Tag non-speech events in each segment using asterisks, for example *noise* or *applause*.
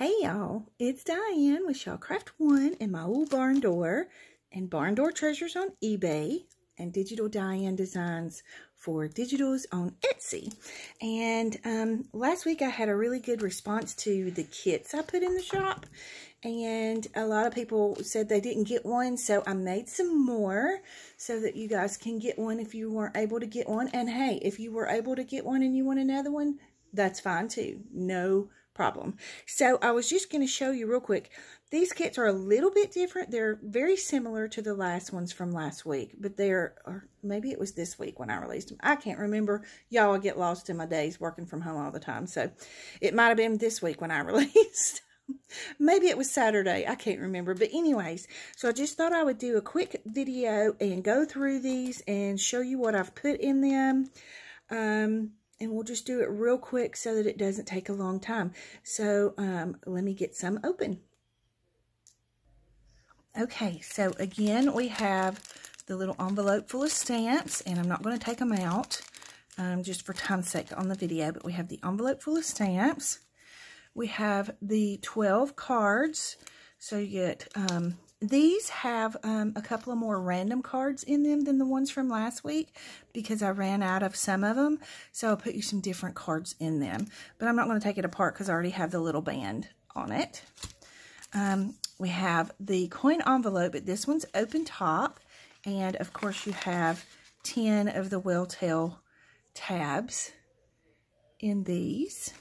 y'all, it's Diane with Shawcraft One and my old barn door and barn door treasures on eBay and Digital Diane Designs for digitals on Etsy. And um, last week I had a really good response to the kits I put in the shop. And a lot of people said they didn't get one, so I made some more so that you guys can get one if you weren't able to get one. And hey, if you were able to get one and you want another one, that's fine too. No problem. So I was just going to show you real quick. These kits are a little bit different. They're very similar to the last ones from last week, but they're, or maybe it was this week when I released them. I can't remember. Y'all get lost in my days working from home all the time. So it might have been this week when I *laughs* released. maybe it was Saturday. I can't remember. But anyways, so I just thought I would do a quick video and go through these and show you what I've put in them. Um, and we'll just do it real quick so that it doesn't take a long time. So um, let me get some open. Okay, so again, we have the little envelope full of stamps, and I'm not going to take them out um, just for time's sake on the video, but we have the envelope full of stamps. We have the 12 cards, so you get um, these have um, a couple of more random cards in them than the ones from last week because I ran out of some of them. So I'll put you some different cards in them. But I'm not going to take it apart because I already have the little band on it. Um, we have the coin envelope, but this one's open top. And, of course, you have 10 of the Whale tail tabs in these.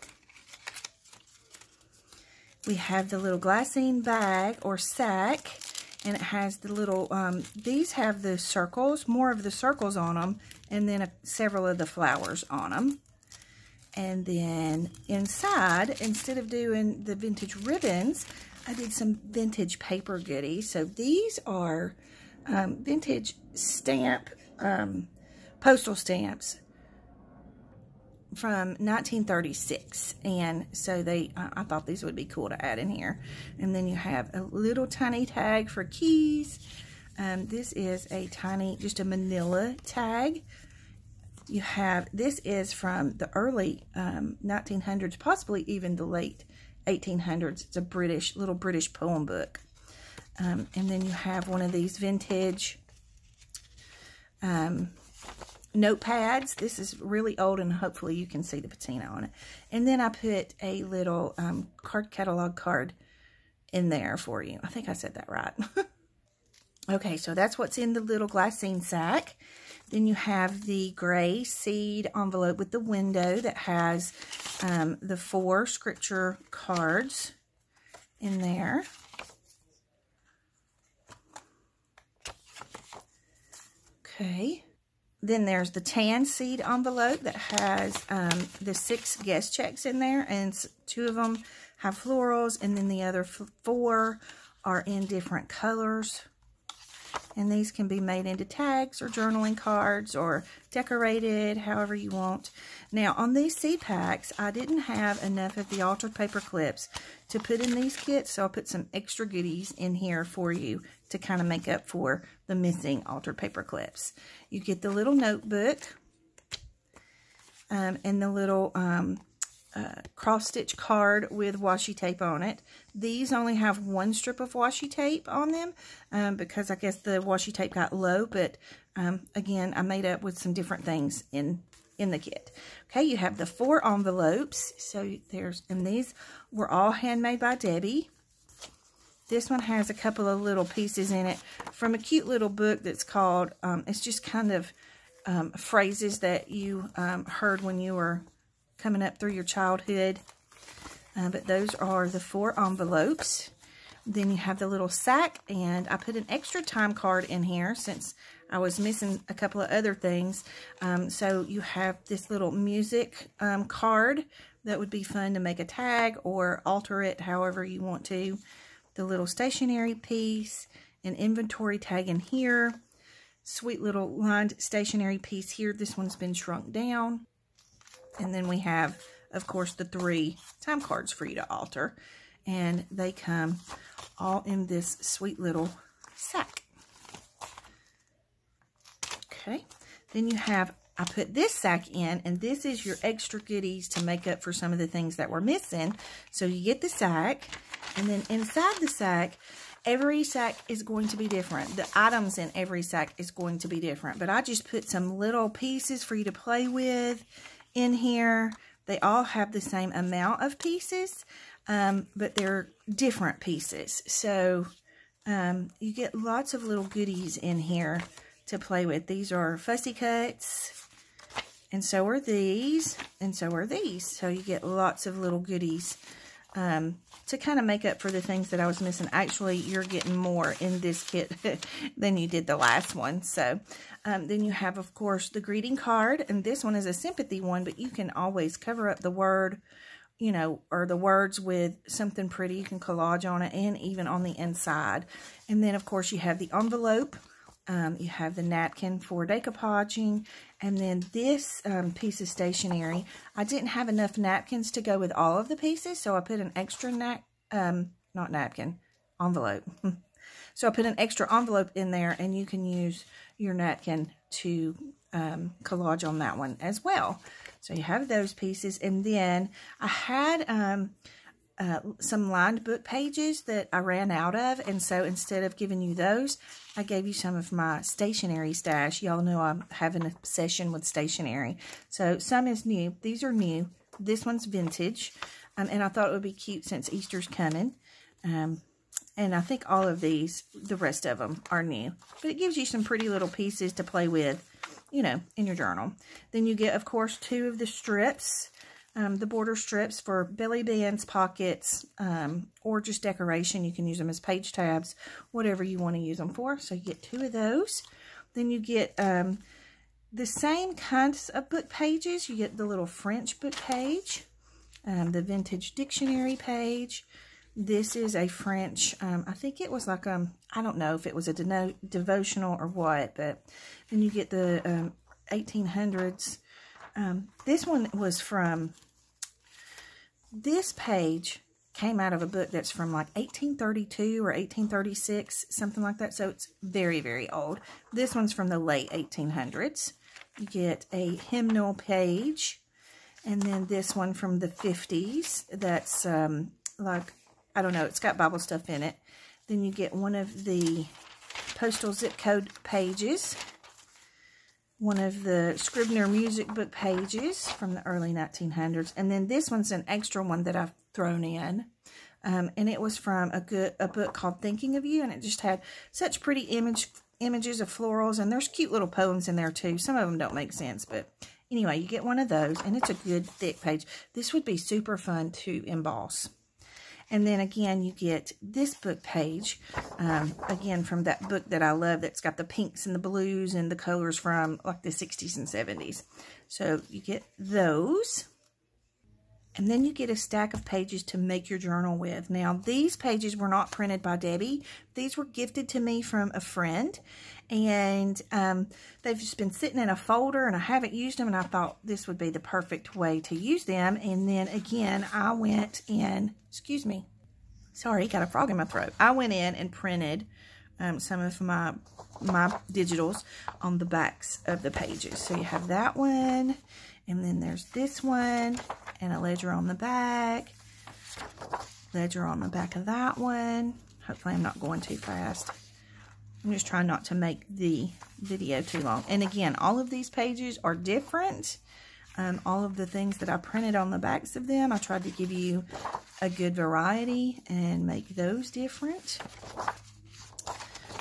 We have the little glassine bag or sack and it has the little, um, these have the circles, more of the circles on them, and then a, several of the flowers on them. And then inside, instead of doing the vintage ribbons, I did some vintage paper goodies. So these are um, vintage stamp, um, postal stamps from 1936 and so they I thought these would be cool to add in here. And then you have a little tiny tag for keys. Um, this is a tiny just a manila tag. You have this is from the early um, 1900s possibly even the late 1800s it's a British little British poem book. Um, and then you have one of these vintage um, notepads. This is really old and hopefully you can see the patina on it. And then I put a little um, card catalog card in there for you. I think I said that right. *laughs* okay, so that's what's in the little glassine sack. Then you have the gray seed envelope with the window that has um, the four scripture cards in there. Okay. Then there's the tan seed envelope that has um, the six guest checks in there. And two of them have florals. And then the other four are in different colors. And these can be made into tags or journaling cards or decorated, however you want. Now, on these seed packs, I didn't have enough of the altered paper clips to put in these kits, so I'll put some extra goodies in here for you to kind of make up for the missing altered paper clips. You get the little notebook um, and the little um, uh, cross-stitch card with washi tape on it. These only have one strip of washi tape on them um, because I guess the washi tape got low, but um, again, I made up with some different things in in the kit. Okay, you have the four envelopes. So there's, and these were all handmade by Debbie. This one has a couple of little pieces in it from a cute little book that's called, um, it's just kind of um, phrases that you um, heard when you were coming up through your childhood. Uh, but those are the four envelopes. Then you have the little sack, and I put an extra time card in here since I was missing a couple of other things. Um, so you have this little music um, card that would be fun to make a tag or alter it however you want to. The little stationery piece, an inventory tag in here, sweet little lined stationery piece here. This one's been shrunk down. And then we have, of course, the three time cards for you to alter. And they come all in this sweet little sack. Okay. Then you have, I put this sack in, and this is your extra goodies to make up for some of the things that were missing. So you get the sack, And then inside the sack, every sack is going to be different. The items in every sack is going to be different. But I just put some little pieces for you to play with in here. They all have the same amount of pieces, um, but they're different pieces. So um, you get lots of little goodies in here to play with. These are fussy cuts, and so are these, and so are these. So you get lots of little goodies um, to kind of make up for the things that I was missing. Actually, you're getting more in this kit *laughs* than you did the last one. So um, then you have, of course, the greeting card. And this one is a sympathy one, but you can always cover up the word, you know, or the words with something pretty. You can collage on it and even on the inside. And then, of course, you have the envelope. Um, you have the napkin for decoupaging. And then this um, piece of stationery, I didn't have enough napkins to go with all of the pieces, so I put an extra, nap, um, not napkin, envelope. *laughs* so I put an extra envelope in there, and you can use your napkin to um, collage on that one as well. So you have those pieces. And then I had um, uh, some lined book pages that I ran out of. And so instead of giving you those, I gave you some of my stationery stash. Y'all know I'm having a session with stationery. So some is new. These are new. This one's vintage. Um, and I thought it would be cute since Easter's coming. Um, and I think all of these, the rest of them, are new. But it gives you some pretty little pieces to play with, you know, in your journal. Then you get, of course, two of the strips um, the border strips for belly bands, pockets, um, or just decoration. You can use them as page tabs, whatever you want to use them for. So you get two of those. Then you get um, the same kinds of book pages. You get the little French book page, um, the vintage dictionary page. This is a French, um, I think it was like, um, I don't know if it was a devotional or what, but then you get the 1800s um, this one was from, this page came out of a book that's from like 1832 or 1836, something like that. So it's very, very old. This one's from the late 1800s. You get a hymnal page. And then this one from the 50s that's um, like, I don't know, it's got Bible stuff in it. Then you get one of the postal zip code pages one of the Scribner music book pages from the early 1900s. And then this one's an extra one that I've thrown in. Um, and it was from a good a book called Thinking of You. And it just had such pretty image images of florals. And there's cute little poems in there too. Some of them don't make sense. But anyway, you get one of those. And it's a good thick page. This would be super fun to emboss. And then again, you get this book page, um, again, from that book that I love that's got the pinks and the blues and the colors from like the 60s and 70s. So you get those. And then you get a stack of pages to make your journal with. Now, these pages were not printed by Debbie. These were gifted to me from a friend. And um, they've just been sitting in a folder, and I haven't used them. And I thought this would be the perfect way to use them. And then, again, I went in, excuse me, sorry, got a frog in my throat. I went in and printed um, some of my my digitals on the backs of the pages. So you have that one, and then there's this one, and a ledger on the back, ledger on the back of that one. Hopefully I'm not going too fast. I'm just trying not to make the video too long. And again, all of these pages are different. Um, all of the things that I printed on the backs of them, I tried to give you a good variety and make those different.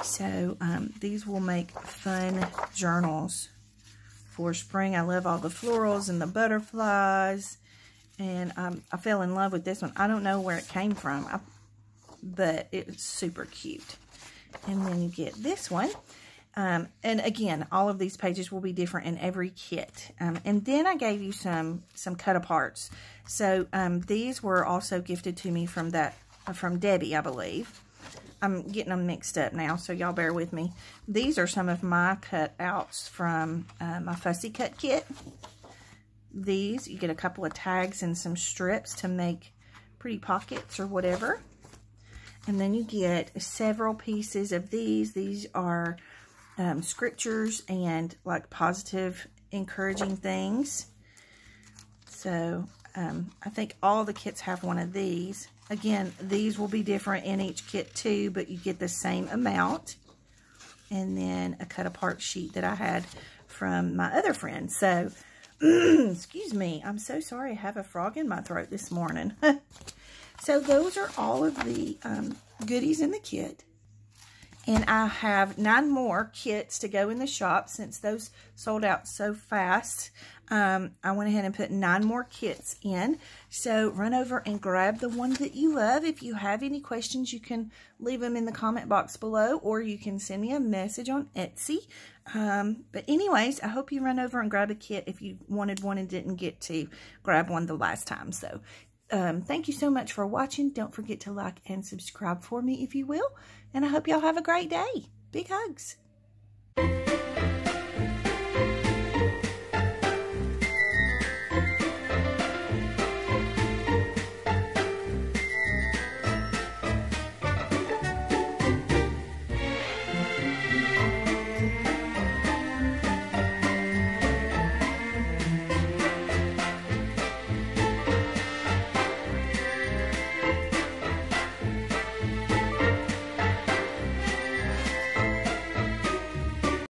So um, these will make fun journals for spring. I love all the florals and the butterflies. And um, I fell in love with this one. I don't know where it came from, I, but it's super cute. And then you get this one. Um, and again, all of these pages will be different in every kit. Um, and then I gave you some some cut aparts. So um, these were also gifted to me from that uh, from Debbie, I believe. I'm getting them mixed up now, so y'all bear with me. These are some of my cutouts from uh, my Fussy Cut kit. These, you get a couple of tags and some strips to make pretty pockets or whatever. And then you get several pieces of these. These are um, scriptures and like positive, encouraging things. So Um, I think all the kits have one of these. Again, these will be different in each kit too, but you get the same amount. And then a cut apart sheet that I had from my other friend. So, *clears throat* excuse me, I'm so sorry I have a frog in my throat this morning. *laughs* so those are all of the um, goodies in the kit. And I have nine more kits to go in the shop since those sold out so fast. Um, I went ahead and put nine more kits in. So run over and grab the one that you love. If you have any questions, you can leave them in the comment box below or you can send me a message on Etsy. Um, but anyways, I hope you run over and grab a kit if you wanted one and didn't get to grab one the last time. So um, thank you so much for watching. Don't forget to like and subscribe for me if you will. And I hope y'all have a great day. Big hugs.